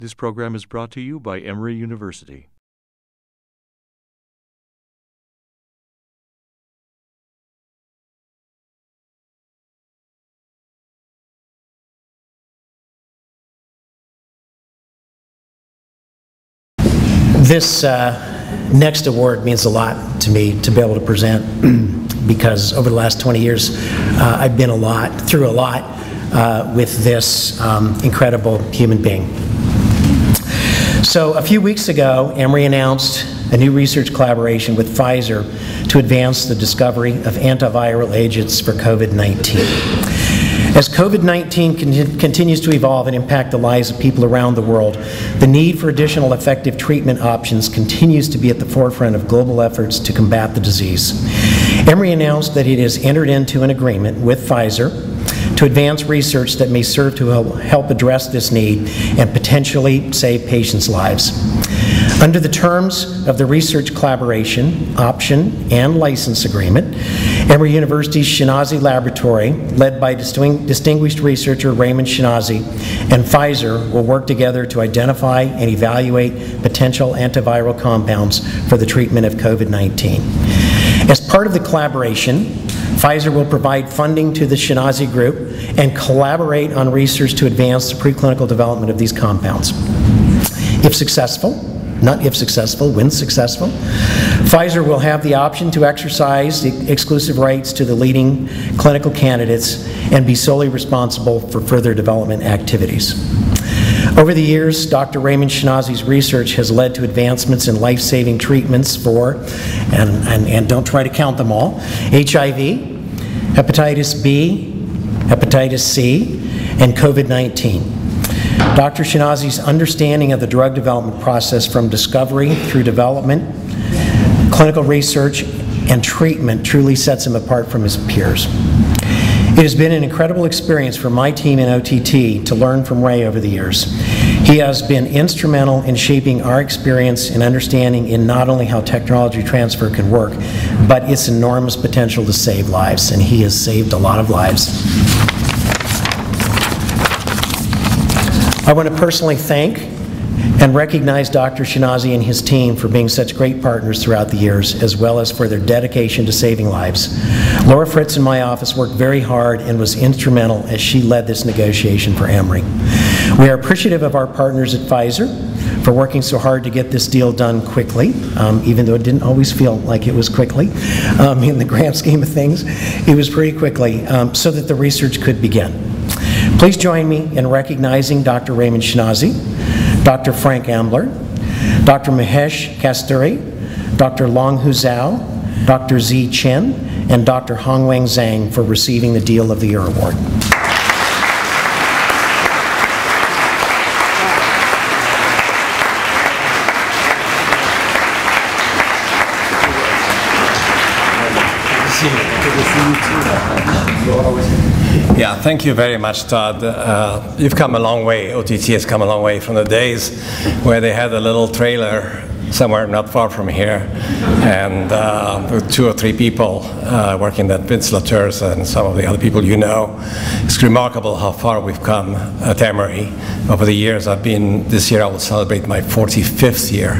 This program is brought to you by Emory University. This uh, next award means a lot to me to be able to present because over the last 20 years uh, I've been a lot, through a lot uh, with this um, incredible human being. So a few weeks ago, Emory announced a new research collaboration with Pfizer to advance the discovery of antiviral agents for COVID-19. As COVID 19 continues to evolve and impact the lives of people around the world, the need for additional effective treatment options continues to be at the forefront of global efforts to combat the disease. Emory announced that it has entered into an agreement with Pfizer to advance research that may serve to help address this need and potentially save patients' lives. Under the terms of the research collaboration, option, and license agreement, Emory University's Schinazi Laboratory, led by distinguished researcher Raymond Schinazi, and Pfizer will work together to identify and evaluate potential antiviral compounds for the treatment of COVID 19. As part of the collaboration, Pfizer will provide funding to the Schinazi Group and collaborate on research to advance the preclinical development of these compounds. If successful, not if successful, when successful. Pfizer will have the option to exercise the exclusive rights to the leading clinical candidates and be solely responsible for further development activities. Over the years, Dr. Raymond Schinazi's research has led to advancements in life saving treatments for, and, and, and don't try to count them all, HIV, hepatitis B, hepatitis C, and COVID 19. Dr. Schinazi's understanding of the drug development process from discovery through development, clinical research, and treatment truly sets him apart from his peers. It has been an incredible experience for my team in OTT to learn from Ray over the years. He has been instrumental in shaping our experience and understanding in not only how technology transfer can work, but its enormous potential to save lives, and he has saved a lot of lives. I want to personally thank and recognize Dr. Schinazi and his team for being such great partners throughout the years, as well as for their dedication to saving lives. Laura Fritz in my office worked very hard and was instrumental as she led this negotiation for Emory. We are appreciative of our partners at Pfizer for working so hard to get this deal done quickly, um, even though it didn't always feel like it was quickly. Um, in the grand scheme of things, it was pretty quickly, um, so that the research could begin. Please join me in recognizing Dr. Raymond Schinazi, Dr. Franck Amblard, Dr. Mahesh Kasthuri, Dr. Longhu Zhou, Dr. Zhe Chen, and Dr. HongWang Zhang for receiving the Deal of the Year Award. Yeah, thank you very much, Todd. Uh, you've come a long way. OTT has come a long way from the days where they had a little trailer somewhere not far from here, and uh, two or three people uh, working at Vince Latours and some of the other people you know. It's remarkable how far we've come at Emory. Over the years I've been, this year I will celebrate my 45th year.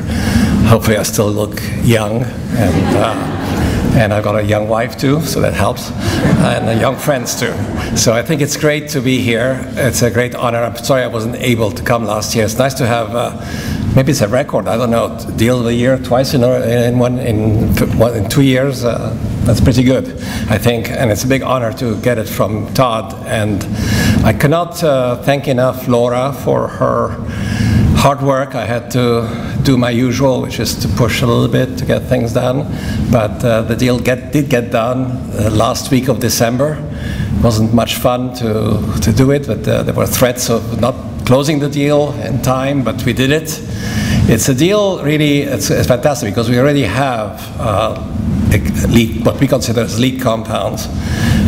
Hopefully I still look young and uh, and I've got a young wife too, so that helps, and young friends too. So I think it's great to be here. It's a great honor. I'm sorry I wasn't able to come last year. It's nice to have. Uh, maybe it's a record. I don't know. Deal of the year twice in, in one in one in two years. Uh, that's pretty good, I think, and it's a big honor to get it from Todd. And I cannot uh, thank enough Laura for her hard work. I had to do my usual, which is to push a little bit to get things done. But uh, the deal get, did get done uh, last week of December. It wasn't much fun to, to do it, but uh, there were threats of not closing the deal in time, but we did it. It's a deal really, it's, it's fantastic because we already have lead, what we consider as lead compounds.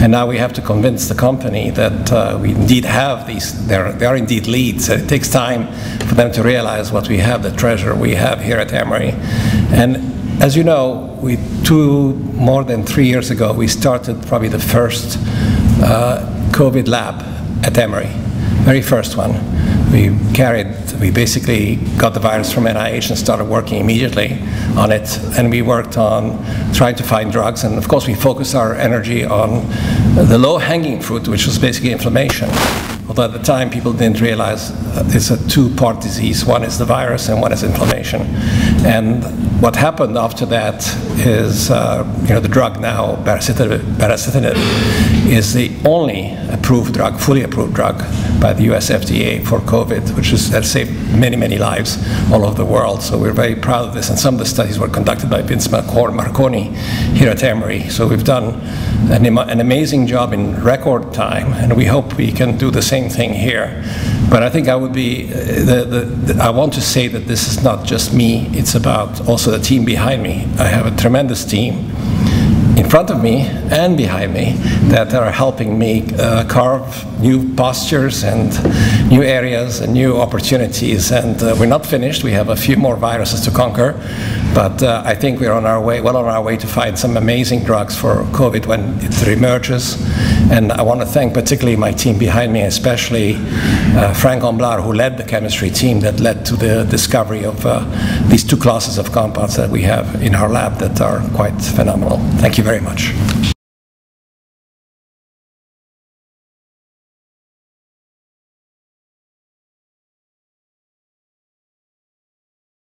And now we have to convince the company that uh, we indeed have these, they're, they are indeed leads. It takes time for them to realize what we have, the treasure we have here at Emory. And as you know, we two, more than three years ago, we started probably the first uh, COVID lab at Emory, very first one. We carried, we basically got the virus from NIH and started working immediately on it. And we worked on trying to find drugs. And of course, we focused our energy on the low hanging fruit, which was basically inflammation. Although at the time people didn't realize uh, it's a two-part disease. One is the virus and one is inflammation. And what happened after that is, uh, you know, the drug now, baricitinib, is the only approved drug, fully approved drug by the US FDA for COVID, which has saved many, many lives all over the world. So we're very proud of this. And some of the studies were conducted by Vince Marconi here at Emory. So we've done an, an amazing job in record time, and we hope we can do the same thing here. But I think I would be, uh, the, the, the, I want to say that this is not just me, it's about also the team behind me. I have a tremendous team front of me and behind me that are helping me uh, carve new postures and new areas and new opportunities. And uh, we're not finished. We have a few more viruses to conquer. But uh, I think we're on our way, well on our way to find some amazing drugs for COVID when it reemerges. And I want to thank particularly my team behind me, especially uh, Franck Amblard, who led the chemistry team that led to the discovery of uh, these two classes of compounds that we have in our lab that are quite phenomenal. Thank you very much.